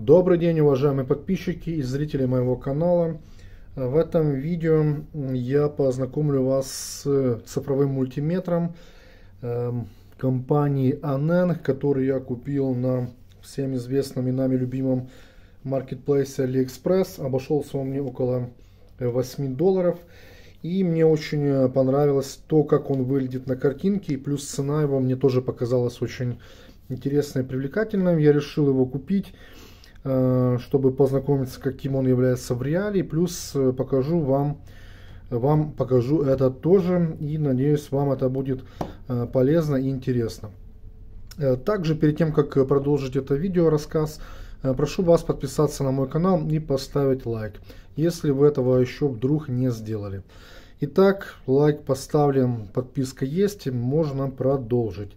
Добрый день, уважаемые подписчики и зрители моего канала. В этом видео я познакомлю вас с цифровым мультиметром эм, компании Anen, который я купил на всем известном и нами любимом маркетплейсе AliExpress. Обошелся он мне около 8 долларов. И мне очень понравилось то, как он выглядит на картинке. И плюс цена его мне тоже показалась очень интересной и привлекательной. Я решил его купить, э, чтобы познакомиться, каким он является в реале. Плюс э, покажу вам, вам покажу это тоже. И надеюсь, вам это будет э, полезно и интересно. Также перед тем, как продолжить это видео рассказ, прошу вас подписаться на мой канал и поставить лайк, если вы этого еще вдруг не сделали. Итак, лайк поставлен, подписка есть, можно продолжить.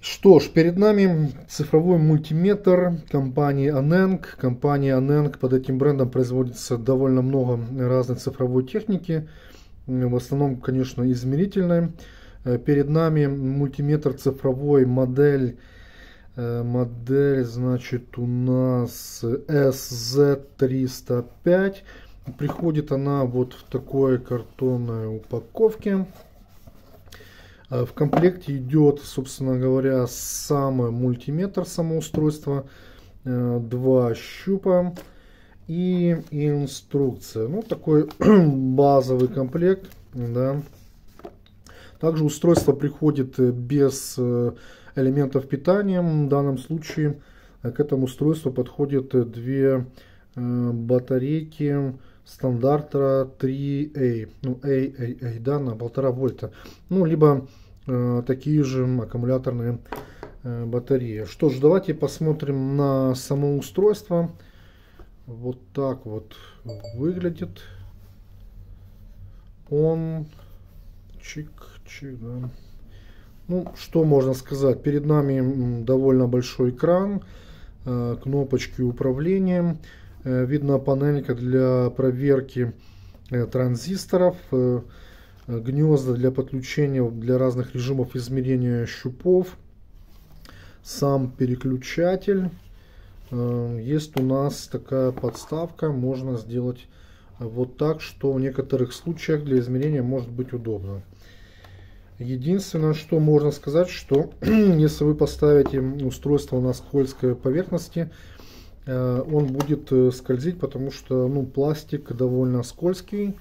Что ж, перед нами цифровой мультиметр компании Aneng. Компания Aneng под этим брендом производится довольно много разной цифровой техники. В основном, конечно, измерительной. Э, перед нами мультиметр цифровой модель. Э, модель, значит, у нас SZ305. Приходит она вот в такой картонной упаковке. Э, в комплекте идет, собственно говоря, сам мультиметр самоустройства, э, два щупа и инструкция. Ну, такой базовый комплект. Да. Также устройство приходит без э, элементов питания. В данном случае к этому устройству подходят две батарейки стандарта 3A, ну AAA, да, на полтора вольта, ну, либо э, такие же аккумуляторные э, батареи. Что ж, давайте посмотрим на само устройство. Вот так вот выглядит. Он чик-чик, да. Ну, что можно сказать? Перед нами довольно большой экран, э, кнопочки управления. Э, видна панелька для проверки э, транзисторов, э, гнезда для подключения для разных режимов измерения щупов, сам переключатель. Есть у нас такая подставка, можно сделать вот так, что в некоторых случаях для измерения может быть удобно. Единственное, что можно сказать, что если вы поставите устройство на скользкой поверхности, он будет э, скользить, потому что ну, пластик довольно скользкий,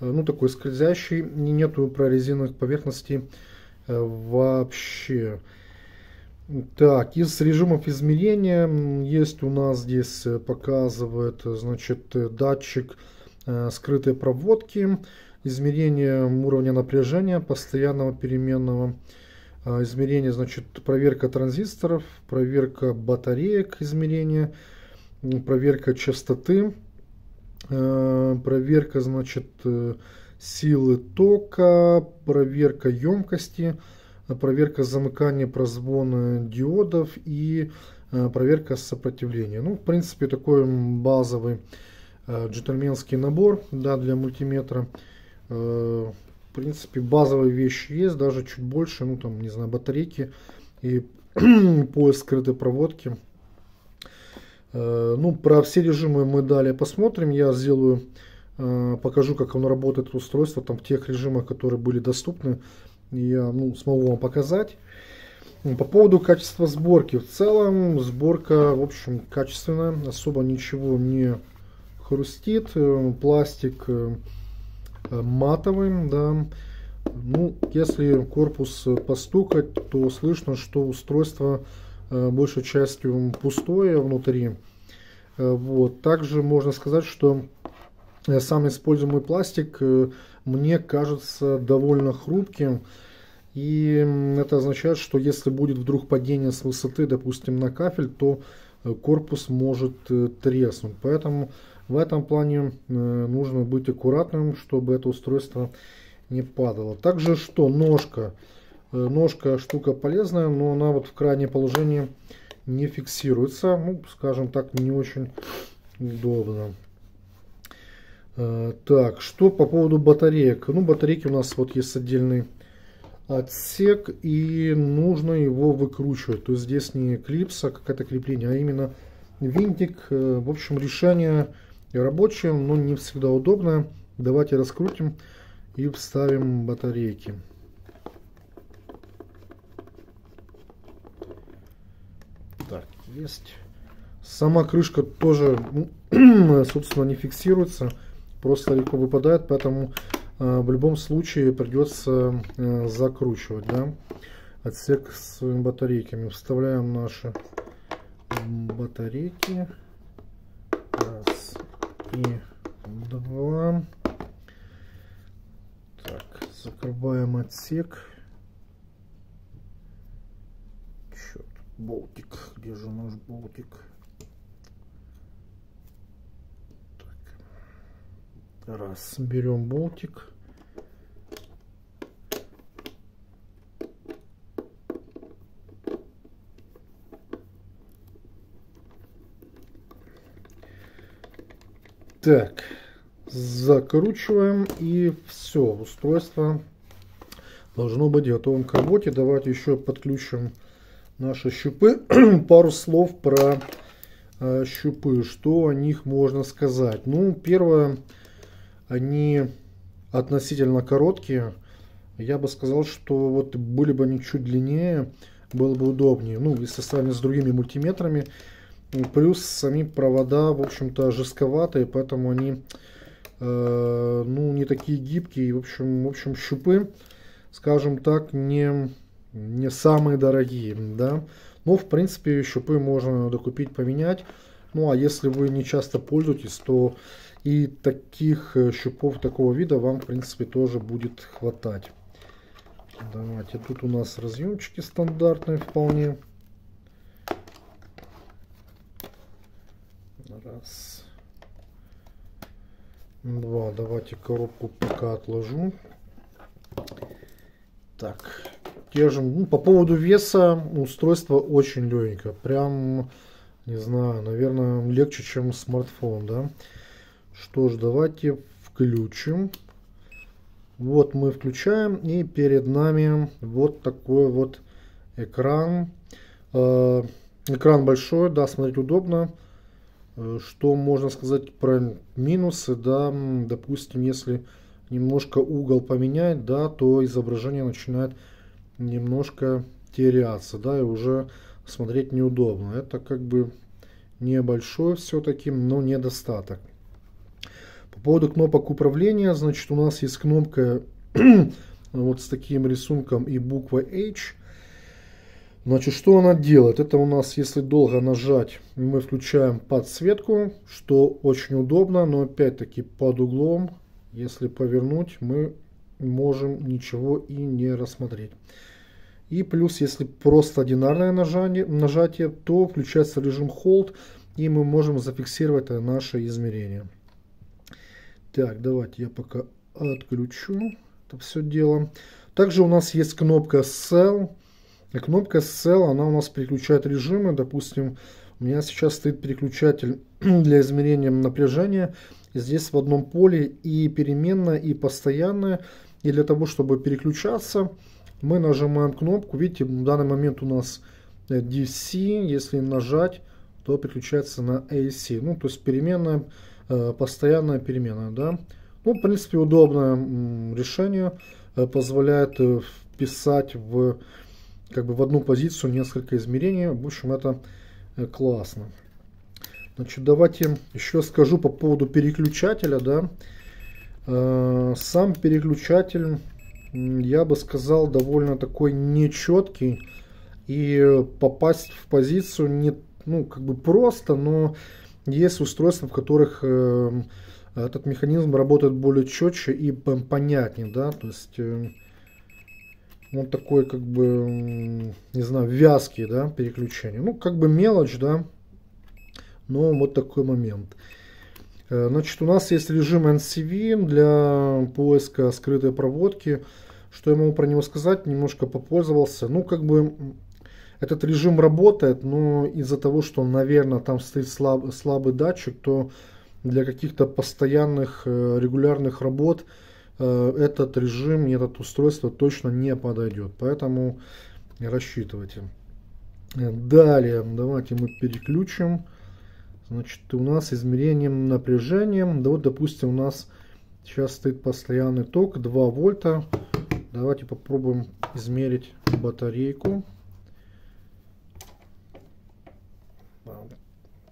э, ну такой скользящий, и нету прорезиненных поверхностей вообще. Так, из режимов измерения есть у нас здесь показывает, значит, датчик скрытой проводки, измерение уровня напряжения постоянного переменного, измерение, значит, проверка транзисторов, проверка батареек измерения, проверка частоты, э, проверка, значит, э, силы тока, проверка емкости, проверка замыкания прозвона диодов и э, проверка сопротивления. Ну, в принципе, такой базовый джентльменский набор да, для мультиметра. В принципе, базовые вещи есть, даже чуть больше, ну, там, не знаю, батарейки и поиск скрытой проводки Э, ну, про все режимы мы далее посмотрим. Я сделаю, э, покажу, как оно работает, устройство, там в тех режимах, которые были доступны. Я ну, смогу вам показать. По поводу качества сборки. В целом, сборка, в общем, качественная. Особо ничего не хрустит. Э, пластик матовый, да. Ну, если корпус постукать, то слышно, что устройство Э, большей частью пустое внутри. Э, вот. Также можно сказать, что э, сам используемый пластик мне кажется довольно хрупким. И это означает, что если будет вдруг падение с высоты, допустим, на кафель, то корпус может треснуть. Поэтому в этом плане нужно быть аккуратным, чтобы это устройство не падало. Также что? Ножка. Э, ножка штука полезная, но она вот в крайнем положении не фиксируется. Ну, скажем так, не очень удобно. Э, так, что по поводу батареек. Ну, батарейки у нас вот есть отдельный отсек, и нужно его выкручивать. То есть здесь не клипса, какое-то крепление, а именно винтик. Э, в общем, решение рабочее, но не всегда удобное. Давайте раскрутим и вставим батарейки. Так, есть. Сама крышка тоже, собственно, не фиксируется, просто легко выпадает, поэтому э, в любом случае придется э, закручивать, да, отсек с батарейками. Вставляем наши батарейки. Раз и два. Так, закрываем отсек. Болтик. Где же наш болтик? Так. Раз, берем болтик. Так, закручиваем и все, устройство должно быть готовым к работе. Давайте еще подключим наши щупы. Пару слов про э, щупы, что о них можно сказать. Ну, первое, они относительно короткие. Я бы сказал, что вот были бы они чуть длиннее, было бы удобнее. Ну, если сравнить с другими мультиметрами, Плюс сами провода, в общем-то, жестковатые, поэтому они э, ну, не такие гибкие. В общем, в общем, щупы, скажем так, не, не самые дорогие. Да? Но, в принципе, щупы можно докупить, поменять. Ну, а если вы не часто пользуетесь, то и таких э, щупов такого вида вам, в принципе, тоже будет хватать. Давайте, тут у нас разъемчики стандартные вполне. Раз. Два. Давайте коробку пока отложу. Так. Держим. Ну, по поводу веса устройство очень легенькое. Прям, не знаю, наверное, легче, чем смартфон, да. Что ж, давайте включим. Вот мы включаем, и перед нами вот такой вот экран. Э, экран большой, да, смотреть удобно. Э, что можно сказать про минусы, да, допустим, если немножко угол поменять, да, то изображение начинает немножко теряться, да, и уже смотреть неудобно. Это как бы небольшой все-таки, но недостаток. По поводу кнопок управления, значит, у нас есть кнопка вот с таким рисунком и буква H – Значит, что она делает? Это у нас, если долго нажать, мы включаем подсветку, что очень удобно, но опять-таки под углом, если повернуть, мы можем ничего и не рассмотреть. И плюс, если просто одинарное нажатие, нажатие то включается режим Hold, и мы можем зафиксировать наше измерение. Так, давайте я пока отключу это все дело. Также у нас есть кнопка Cell. И кнопка Cell, она у нас переключает режимы. Допустим, у меня сейчас стоит переключатель для измерения напряжения. Здесь в одном поле и переменная, и постоянная. И для того, чтобы переключаться, мы нажимаем кнопку. Видите, в данный момент у нас DC. Если нажать, то переключается на AC. Ну, то есть переменная, э, постоянная переменная. Да? Ну, в принципе, удобное решение. Э, позволяет э, вписать в как бы в одну позицию несколько измерений. В общем, это э, классно. Значит, давайте еще скажу по поводу переключателя. Да. Э, сам переключатель, я бы сказал, довольно такой нечеткий. И попасть в позицию не ну, как бы просто, но есть устройства, в которых э, этот механизм работает более четче и понятнее. Да. То есть вот такой, как бы, не знаю, вязкий, да, переключение. Ну, как бы мелочь, да, но вот такой момент. Э, значит, у нас есть режим NCV для поиска скрытой проводки. Что я могу про него сказать? Немножко попользовался. Ну, как бы, этот режим работает, но из-за того, что, наверное, там стоит слаб, слабый датчик, то для каких-то постоянных э, регулярных работ Э, этот режим, этот устройство точно не подойдет. Поэтому рассчитывайте. Далее, давайте мы переключим. Значит, у нас измерением напряжения, да вот, допустим, у нас сейчас стоит постоянный ток 2 вольта. Давайте попробуем измерить батарейку.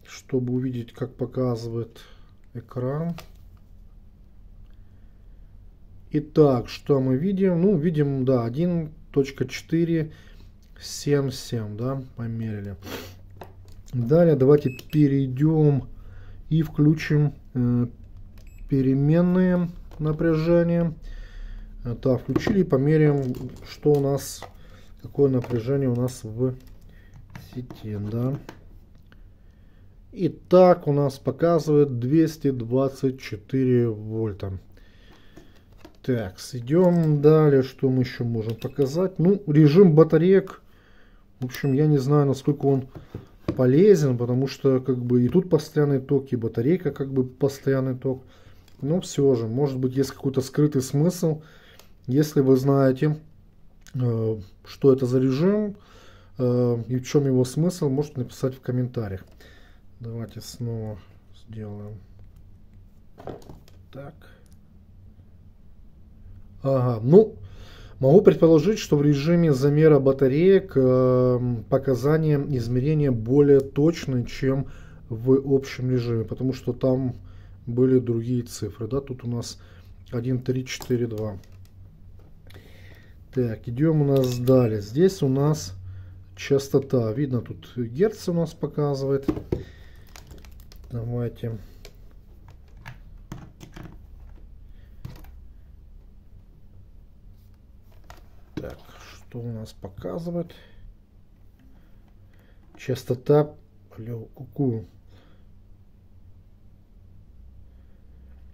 Чтобы увидеть, как показывает экран. Итак, что мы видим? Ну, видим, да, 1.477, да, померили. Далее давайте перейдем и включим э, переменные напряжения. Так, включили, померяем, что у нас, какое напряжение у нас в сети, да. Итак, у нас показывает 224 вольта. Так, идем далее, что мы еще можем показать. Ну, режим батареек, в общем, я не знаю, насколько он полезен, потому что как бы и тут постоянный ток, и батарейка как бы постоянный ток. Но все же, может быть, есть какой-то скрытый смысл. Если вы знаете, э, что это за режим э, и в чем его смысл, можете написать в комментариях. Давайте снова сделаем так. Ага, ну, могу предположить, что в режиме замера батареек э, показания измерения более точны, чем в общем режиме, потому что там были другие цифры. Да, тут у нас 1, 3, 4, 2. Так, идем у нас далее. Здесь у нас частота. Видно, тут герц у нас показывает. Давайте Так, что у нас показывает? Частота, куку.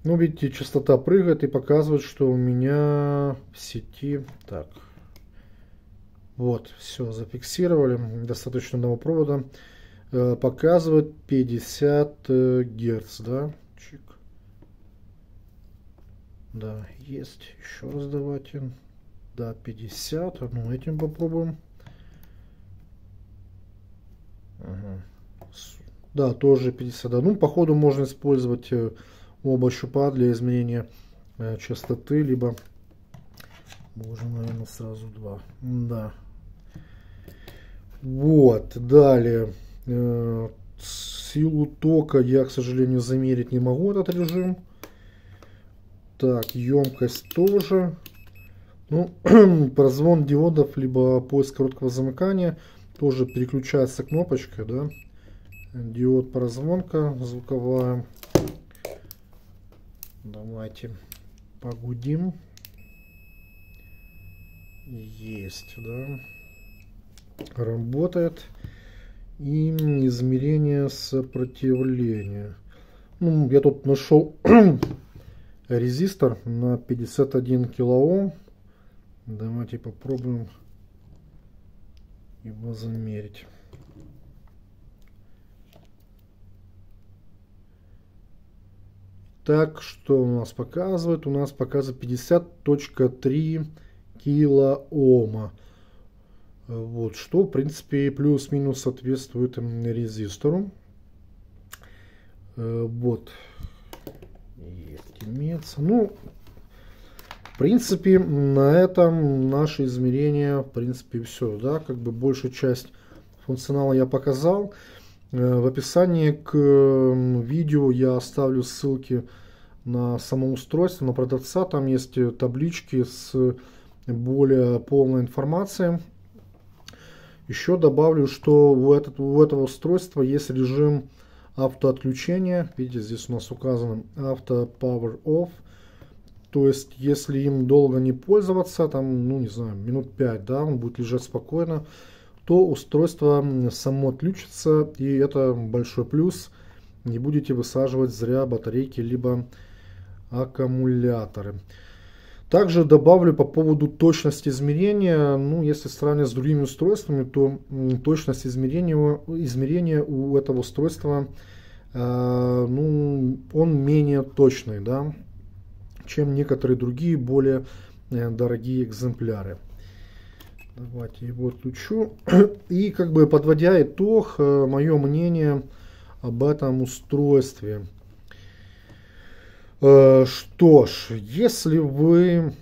Ну, видите, частота прыгает и показывает, что у меня в сети... Так, вот, все, зафиксировали. Достаточно одного провода. Э, показывает 50 э, герц, да? Чик. Да, есть. Еще раз давайте. Да, 50. Ну, этим попробуем. Ага. Да, тоже 50. Да. Ну, походу можно использовать э, оба щупа для изменения э, частоты, либо можно, наверное, сразу два. Да. Вот, далее. Э, силу тока я, к сожалению, замерить не могу этот режим. Так, емкость тоже. Ну, прозвон диодов, либо поиск короткого замыкания тоже переключается кнопочкой, да. Диод прозвонка звуковая. Давайте погудим. Есть, да. Работает. И измерение сопротивления. Ну, я тут нашел резистор на 51 килоом. Давайте попробуем его замерить. Так, что у нас показывает? У нас показывает 50.3 килоома. Вот, что, в принципе, плюс-минус соответствует резистору. Э, вот. Есть имеется. Ну, принципе, на этом наше измерение, в принципе, все. Да? Как бы большую часть функционала я показал. Э, в описании к видео я оставлю ссылки на само устройство, на продавца. Там есть таблички с более полной информацией. Еще добавлю, что у, этот, у этого устройства есть режим автоотключения. Видите, здесь у нас указано Auto Power Off. То есть, если им долго не пользоваться, там, ну не знаю, минут 5, да, он будет лежать спокойно, то устройство само отключится, и это большой плюс. Не будете высаживать зря батарейки, либо аккумуляторы. Также добавлю по поводу точности измерения. Ну, если сравнивать с другими устройствами, то точность измерения, измерения у этого устройства, э, ну, он менее точный, да чем некоторые другие более э, дорогие экземпляры. Давайте его отключу. И как бы подводя итог, э, мое мнение об этом устройстве. Э, что ж, если вы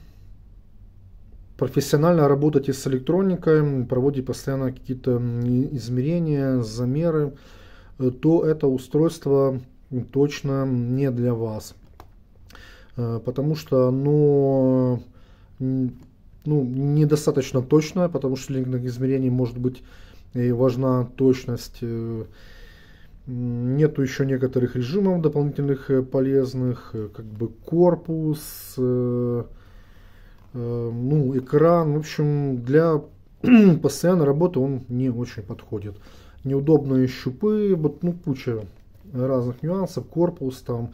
профессионально работаете с электроникой, проводите постоянно какие-то измерения, замеры, то это устройство точно не для вас. Э, потому что оно ну, недостаточно точное, потому что для измерений может быть и важна точность. Э, нету еще некоторых режимов дополнительных полезных, как бы корпус, Э, ну, экран, в общем, для постоянной работы он не очень подходит. Неудобные щупы, вот, ну, куча разных нюансов, корпус там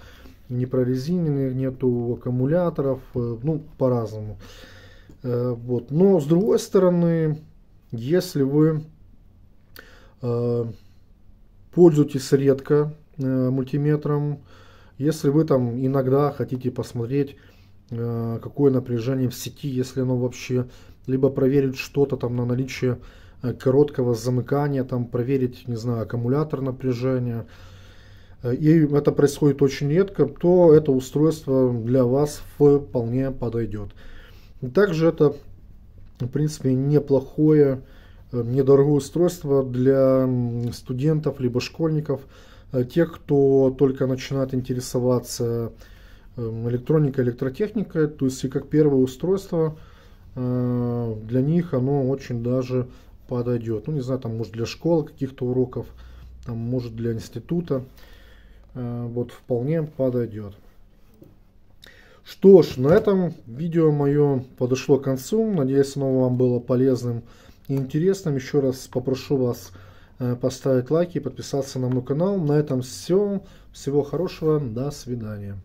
не прорезиненный, нету аккумуляторов, э, ну, по-разному. Э, вот. Но, с другой стороны, если вы пользуетесь редко мультиметром, если вы там иногда хотите посмотреть Э, какое напряжение в сети, если оно вообще, либо проверить что-то там на наличие э, короткого замыкания, там проверить, не знаю, аккумулятор напряжения, э, и это происходит очень редко, то это устройство для вас вполне подойдет. Также это, в принципе, неплохое, недорогое устройство для студентов либо школьников, тех, кто только начинает интересоваться Эм, электроника, электротехника, то есть и как первое устройство э, для них оно очень даже подойдет. Ну, не знаю, там может для школы каких-то уроков, там может для института, э, вот вполне подойдет. Что ж, на этом видео мое подошло к концу. Надеюсь, оно вам было полезным и интересным. Еще раз попрошу вас э, поставить лайки и подписаться на мой канал. На этом все. Всего хорошего. До свидания.